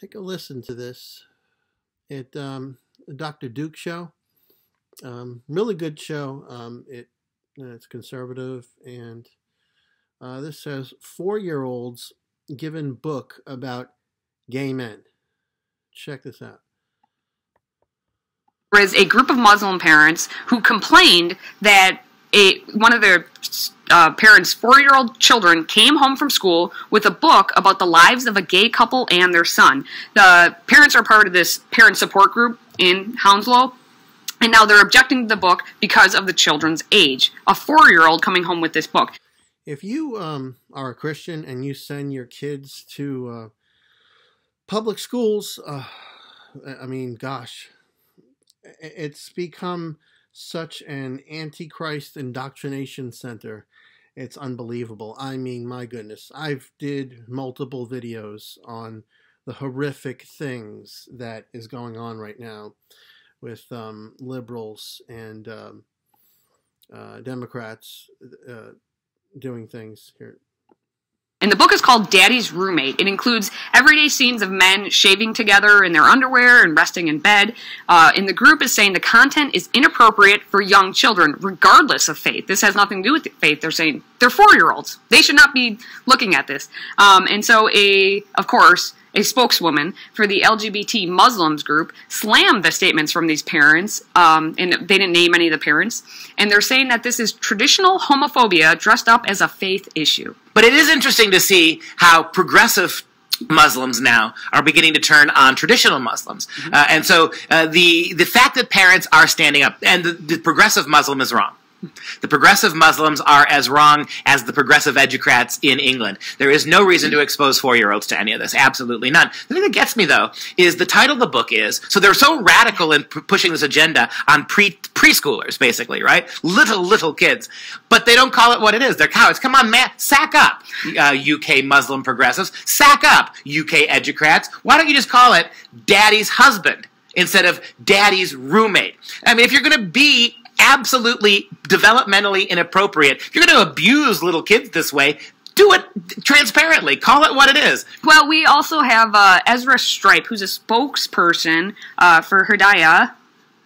take a listen to this. It um, Dr. Duke show. Um, really good show. Um, it it's conservative, and uh, this says four-year-olds given book about gay men. Check this out. There is a group of Muslim parents who complained that a one of their uh, parents' four-year-old children came home from school with a book about the lives of a gay couple and their son. The parents are part of this parent support group in Hounslow, and now they're objecting to the book because of the children's age. A four-year-old coming home with this book. If you um, are a Christian and you send your kids to uh, public schools, uh, I mean, gosh, it's become such an antichrist indoctrination center. It's unbelievable. I mean my goodness. I've did multiple videos on the horrific things that is going on right now with um, liberals and um, uh, democrats uh, doing things here and the book is called Daddy's Roommate. It includes everyday scenes of men shaving together in their underwear and resting in bed. Uh, and the group is saying the content is inappropriate for young children, regardless of faith. This has nothing to do with faith. They're saying they're four year olds. They should not be looking at this. Um, and so, a of course, a spokeswoman for the LGBT Muslims group, slammed the statements from these parents, um, and they didn't name any of the parents. And they're saying that this is traditional homophobia dressed up as a faith issue. But it is interesting to see how progressive Muslims now are beginning to turn on traditional Muslims, mm-hmm. uh, and so uh, the the fact that parents are standing up and the, the progressive Muslim is wrong. The progressive Muslims are as wrong as the progressive educrats in England. There is no reason to expose four year olds to any of this. Absolutely none. The thing that gets me, though, is the title of the book is so they're so radical in pushing this agenda on pre preschoolers, basically, right? Little, little kids. But they don't call it what it is. They're cowards. Come on, man, sack up, uh, UK Muslim progressives. Sack up, UK educrats. Why don't you just call it daddy's husband? instead of daddy's roommate. I mean, if you're going to be absolutely developmentally inappropriate. If you're going to abuse little kids this way, do it transparently. Call it what it is. Well, we also have uh, Ezra Stripe, who's a spokesperson uh, for Hidayah.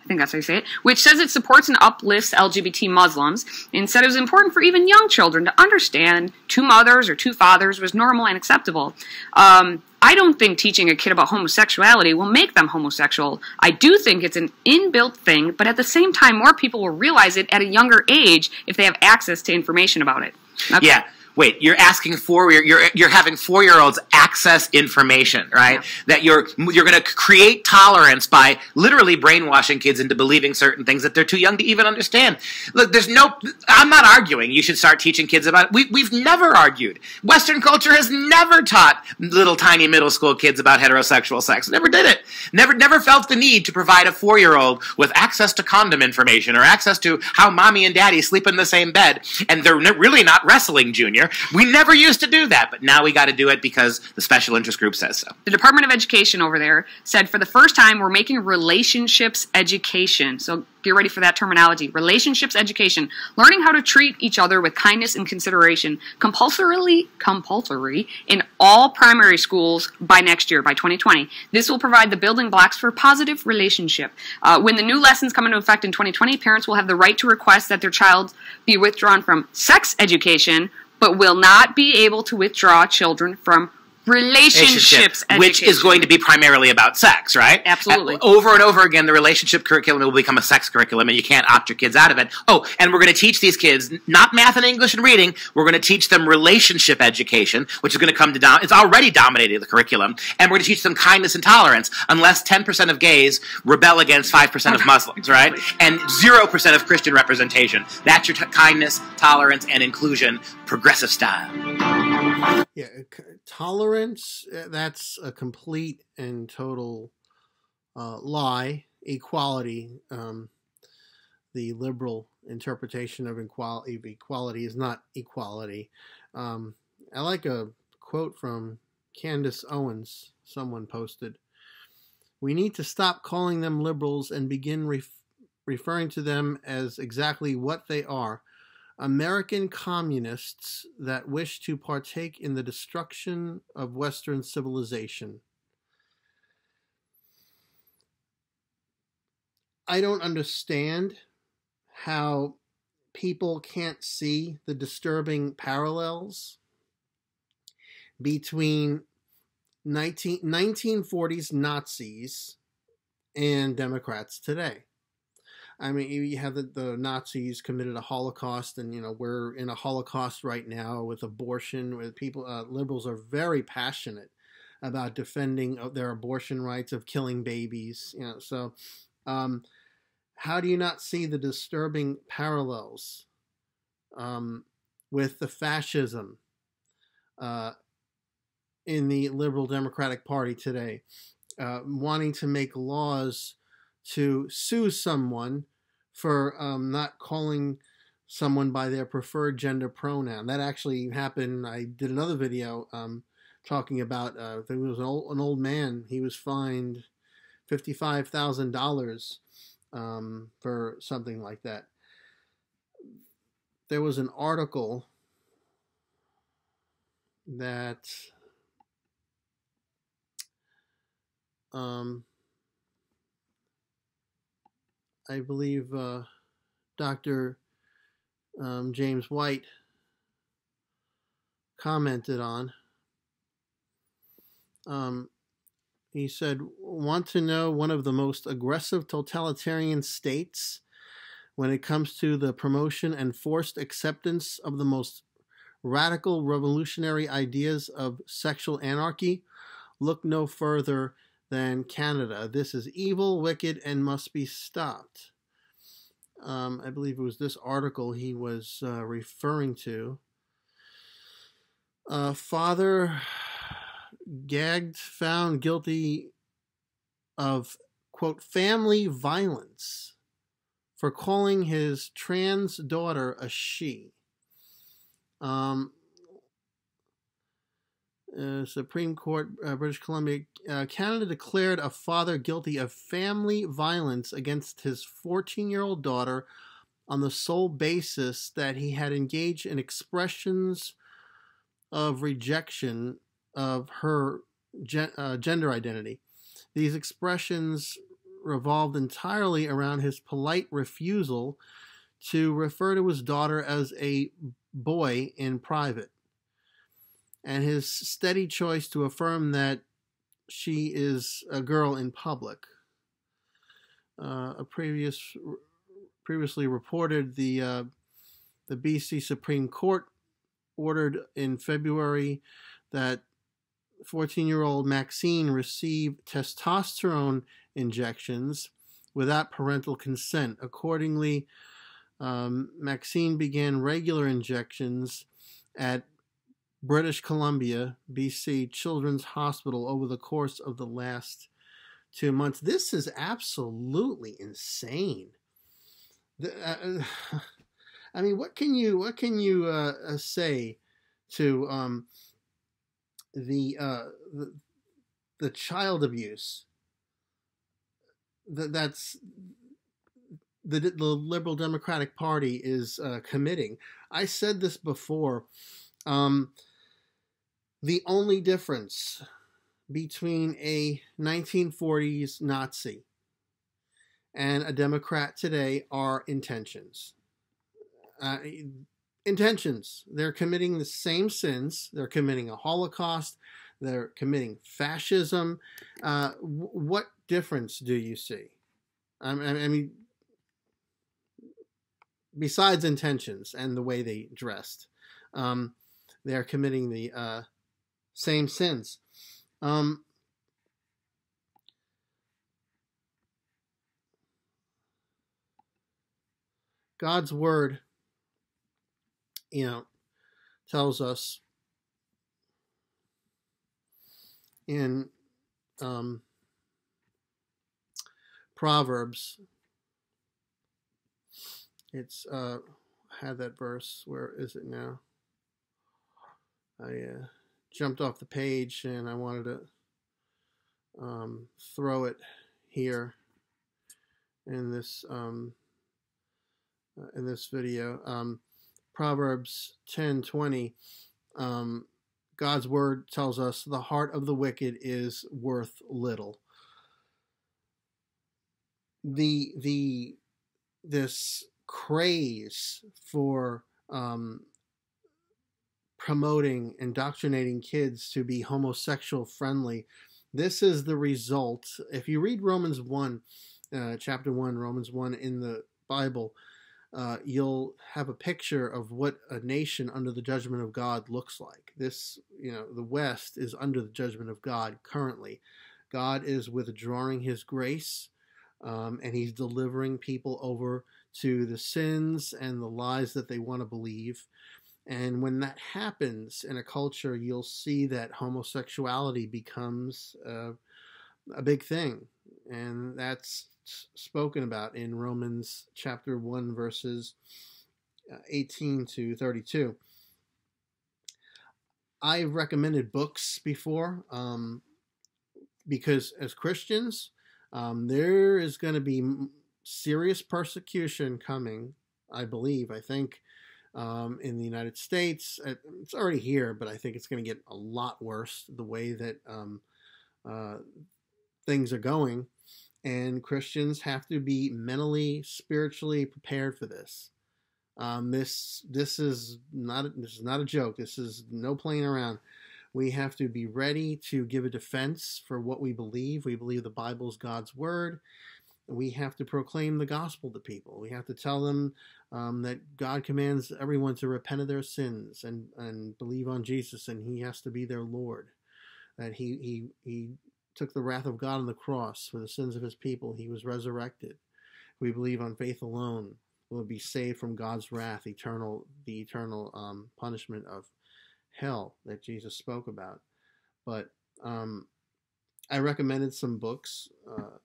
I think that's how you say it, which says it supports and uplifts LGBT Muslims and said it was important for even young children to understand two mothers or two fathers was normal and acceptable. Um, I don't think teaching a kid about homosexuality will make them homosexual. I do think it's an inbuilt thing, but at the same time, more people will realize it at a younger age if they have access to information about it. Okay. Yeah wait, you're asking for you're you're, you're having four year olds access information, right? Yeah. That you're you're going to create tolerance by literally brainwashing kids into believing certain things that they're too young to even understand. Look, there's no. I'm not arguing. You should start teaching kids about. It. We we've never argued. Western culture has never taught little tiny middle school kids about heterosexual sex. Never did it. Never never felt the need to provide a four year old with access to condom information or access to how mommy and daddy sleep in the same bed. And they're really not wrestling, Junior. We never used to do that, but now we got to do it because the special interest group says so. The Department of Education over there said for the first time we're making relationships education. So get ready for that terminology. Relationships education, learning how to treat each other with kindness and consideration, compulsorily compulsory in all primary schools by next year, by 2020. This will provide the building blocks for positive relationship. Uh, when the new lessons come into effect in 2020, parents will have the right to request that their child be withdrawn from sex education but will not be able to withdraw children from relationships, which is going to be primarily about sex, right? Absolutely. Uh, over and over again, the relationship curriculum will become a sex curriculum, and you can't opt your kids out of it. Oh, and we're going to teach these kids not math and English and reading. We're going to teach them relationship education, which is going to come to down. It's already dominating the curriculum, and we're going to teach them kindness and tolerance. Unless ten percent of gays rebel against five percent of Muslims, right? And zero percent of Christian representation. That's your t- kindness, tolerance, and inclusion, progressive style. Yeah, tolerance, eh, that's a complete and total uh, lie. Equality, um, the liberal interpretation of equality, equality is not equality. Um, I like a quote from Candace Owens, someone posted. We need to stop calling them liberals and begin ref- referring to them as exactly what they are American communists that wish to partake in the destruction of Western civilization. I don't understand how people can't see the disturbing parallels between 19, 1940s Nazis and Democrats today. I mean, you have the, the Nazis committed a Holocaust, and you know we're in a Holocaust right now with abortion. With people, uh, liberals are very passionate about defending their abortion rights of killing babies. You know, so um, how do you not see the disturbing parallels um, with the fascism uh, in the liberal Democratic Party today, uh, wanting to make laws? To sue someone for um, not calling someone by their preferred gender pronoun. That actually happened. I did another video um, talking about uh, there was an old, an old, man. He was fined fifty-five thousand um, dollars for something like that. There was an article that um, I believe uh, Dr. Um, James White commented on. Um, he said, Want to know one of the most aggressive totalitarian states when it comes to the promotion and forced acceptance of the most radical revolutionary ideas of sexual anarchy? Look no further than Canada. This is evil, wicked, and must be stopped. Um, I believe it was this article he was uh, referring to. Uh, father gagged, found guilty of, quote, family violence for calling his trans daughter a she. Um, uh, Supreme Court, uh, British Columbia, uh, Canada declared a father guilty of family violence against his 14 year old daughter on the sole basis that he had engaged in expressions of rejection of her gen- uh, gender identity. These expressions revolved entirely around his polite refusal to refer to his daughter as a boy in private and his steady choice to affirm that she is a girl in public. Uh, a previous previously reported the uh, the BC Supreme Court ordered in February that 14-year-old Maxine received testosterone injections without parental consent. Accordingly, um, Maxine began regular injections at British Columbia, BC Children's Hospital over the course of the last two months. This is absolutely insane. The, uh, I mean, what can you what can you uh, uh, say to um, the, uh, the the child abuse that that's the the Liberal Democratic Party is uh, committing? I said this before. Um, the only difference between a 1940s Nazi and a Democrat today are intentions. Uh, intentions. They're committing the same sins. They're committing a Holocaust. They're committing fascism. Uh, what difference do you see? I, I mean, besides intentions and the way they dressed, um, they're committing the uh, same sins. Um, God's word, you know, tells us in um, Proverbs, it's uh, had that verse. Where is it now? I uh, jumped off the page and I wanted to um, throw it here in this um, uh, in this video. Um, Proverbs 10:20. Um, God's word tells us the heart of the wicked is worth little. the the this craze for um, promoting indoctrinating kids to be homosexual friendly. This is the result. If you read romans 1 uh, chapter 1 romans 1 in the bible uh, you'll have a picture of what a nation under the judgment of god looks like. This you know the west is under the judgment of god currently. God is withdrawing his grace um, and he's delivering people over to the sins and the lies that they want to believe. And when that happens in a culture, you'll see that homosexuality becomes uh, a big thing. And that's spoken about in Romans chapter 1, verses uh, 18 to 32. I've recommended books before um, because as Christians, um, there is going to be serious persecution coming, I believe. I think um, in the United States, uh, it's already here, but I think it's going to get a lot worse the way that um, uh, things are going. And Christians have to be mentally, spiritually prepared for this. Um, this this is not this is not a joke. This is no playing around. We have to be ready to give a defense for what we believe. We believe the Bible is God's word. We have to proclaim the gospel to people. We have to tell them um, that God commands everyone to repent of their sins and, and believe on Jesus, and He has to be their Lord. That He He He took the wrath of God on the cross for the sins of His people. He was resurrected. We believe on faith alone. We'll be saved from God's wrath, eternal the eternal um, punishment of hell that Jesus spoke about. But um, I recommended some books uh,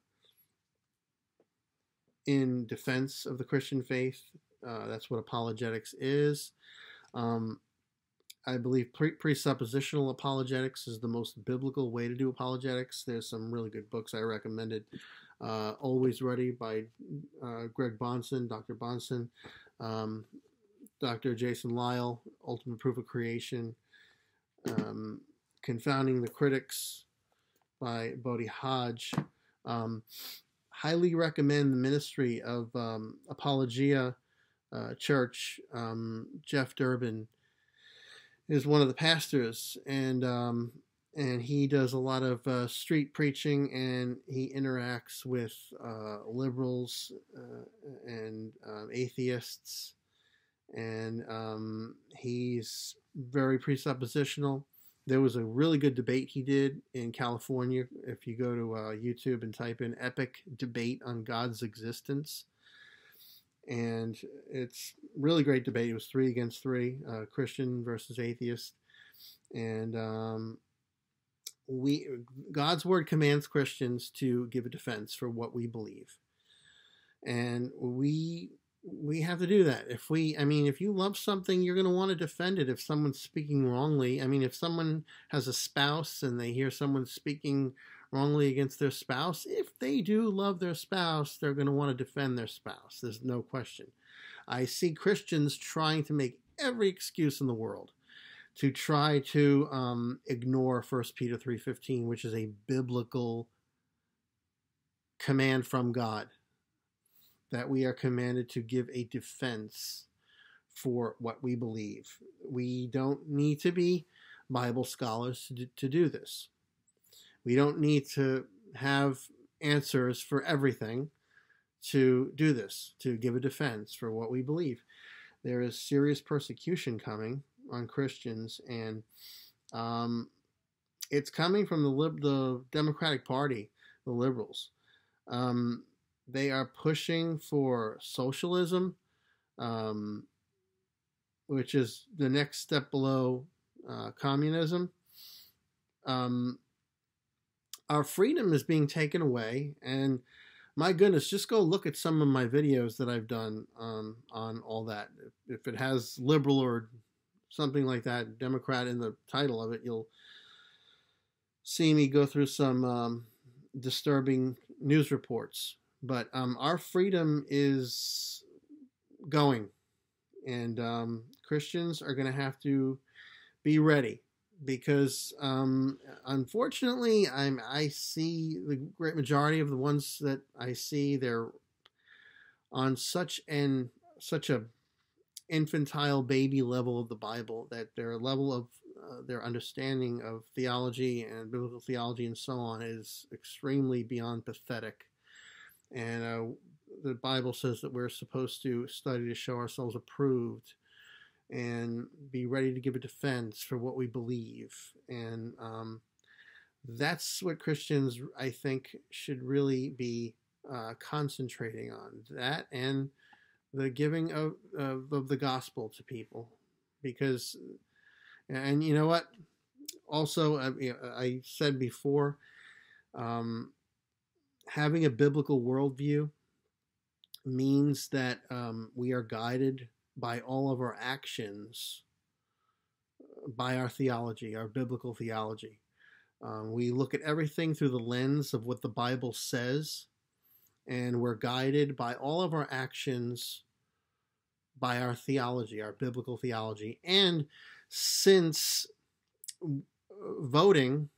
in defense of the Christian faith. Uh, that's what apologetics is. Um, I believe pre- presuppositional apologetics is the most biblical way to do apologetics. There's some really good books I recommended. Uh, Always Ready by uh, Greg Bahnsen, Dr. Bahnsen. Um, Dr. Jason Lisle, Ultimate Proof of Creation, um, Confounding the Critics by Bodie Hodge. Um, highly recommend the ministry of um, Apologia uh, Church. Um, Jeff Durbin is one of the pastors, and um, and he does a lot of uh, street preaching, and he interacts with uh, liberals uh, and um, atheists and um, he's very presuppositional. There was a really good debate he did in California. If you go to uh, YouTube and type in "epic debate on God's existence," and it's really great debate. It was three against three, uh, Christian versus atheist, and um, we God's word commands Christians to give a defense for what we believe, and we we have to do that. If we, I mean, if you love something, you're going to want to defend it. If someone's speaking wrongly, I mean, if someone has a spouse and they hear someone speaking wrongly against their spouse, if they do love their spouse, they're going to want to defend their spouse. There's no question. I see Christians trying to make every excuse in the world to try to um, ignore 1 Peter 3:15, which is a biblical command from God that we are commanded to give a defense for what we believe. We don't need to be Bible scholars to do, to do this. We don't need to have answers for everything to do this, to give a defense for what we believe. There is serious persecution coming on Christians, and um, it's coming from the lib- the Democratic Party, the liberals. Um, they are pushing for socialism, um, which is the next step below uh, communism. Um, our freedom is being taken away, and my goodness, just go look at some of my videos that I've done um, on all that. If, if it has liberal or something like that, Democrat in the title of it, you'll see me go through some um, disturbing news reports but um, our freedom is going, and um, Christians are going to have to be ready because um, unfortunately, I'm I see the great majority of the ones that I see they're on such an such a infantile baby level of the Bible that their level of uh, their understanding of theology and biblical theology and so on is extremely beyond pathetic. And uh, the Bible says that we're supposed to study to show ourselves approved and be ready to give a defense for what we believe. And um, that's what Christians, I think, should really be uh, concentrating on. That and the giving of, of, of the gospel to people. Because, and you know what? Also, I, I said before, um, having a biblical worldview means that um, we are guided by all of our actions, by our theology, our biblical theology. Um, we look at everything through the lens of what the Bible says, and we're guided by all of our actions by our theology, our biblical theology. And since voting,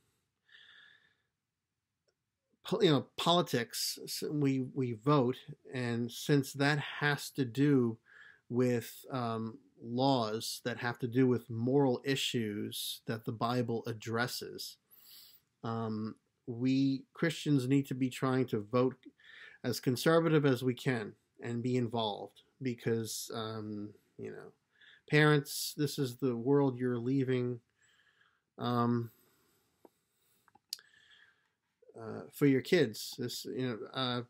you know, politics, we we vote, and since that has to do with um, laws that have to do with moral issues that the Bible addresses. Um, we Christians need to be trying to vote as conservative as we can and be involved because, um, you know, parents, this is the world you're leaving. Uh, for your kids, this you know, uh,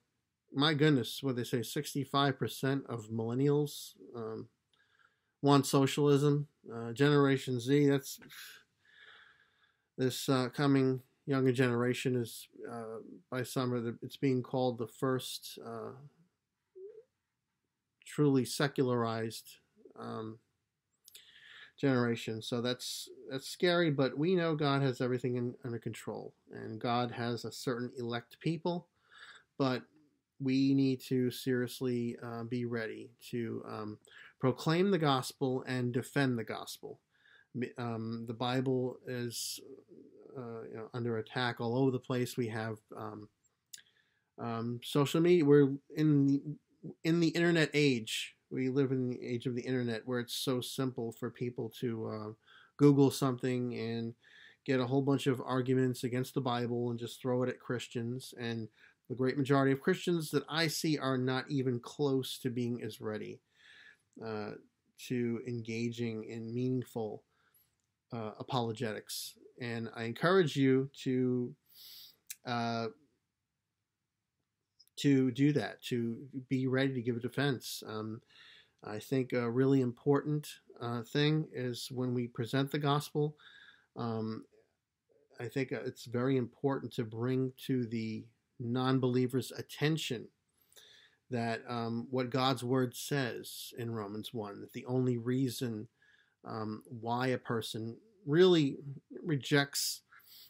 my goodness, what they say, 65% of millennials um, want socialism. Uh, Generation Z, that's this uh, coming younger generation is uh, by some it's being called the first uh, truly secularized um, generation. So that's that's scary, but we know God has everything in, under control, and God has a certain elect people, but we need to seriously uh, be ready to um, proclaim the gospel and defend the gospel. Um, the Bible is uh, you know, under attack all over the place. We have um, um, social media. We're in the, in the internet age. We live in the age of the internet where it's so simple for people to uh, Google something and get a whole bunch of arguments against the Bible and just throw it at Christians and the great majority of Christians that I see are not even close to being as ready uh, to engaging in meaningful uh, apologetics. And I encourage you to uh, to do that, to be ready to give a defense. Um, I think a really important uh, thing is when we present the gospel. Um, I think it's very important to bring to the non believers' attention that um, what God's word says in Romans 1, that the only reason um, why a person really rejects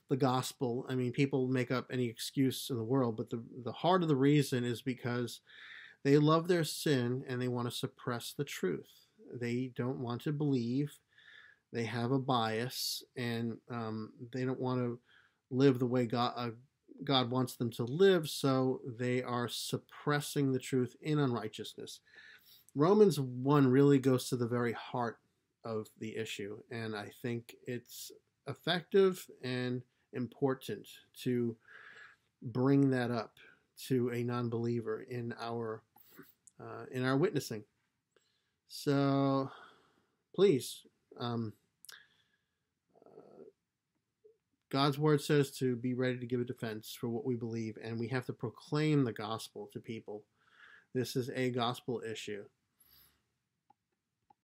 the gospel, I mean, people make up any excuse in the world, but the, the heart of the reason is because they love their sin and they want to suppress the truth. They don't want to believe. They have a bias and um, they don't want to live the way God, uh, God wants them to live, so they are suppressing the truth in unrighteousness. Romans 1 really goes to the very heart of the issue, and I think it's effective and important to bring that up to a non-believer in our uh, in our witnessing. So please um, God's word says to be ready to give a defense for what we believe, and we have to proclaim the gospel to people. This is a gospel issue.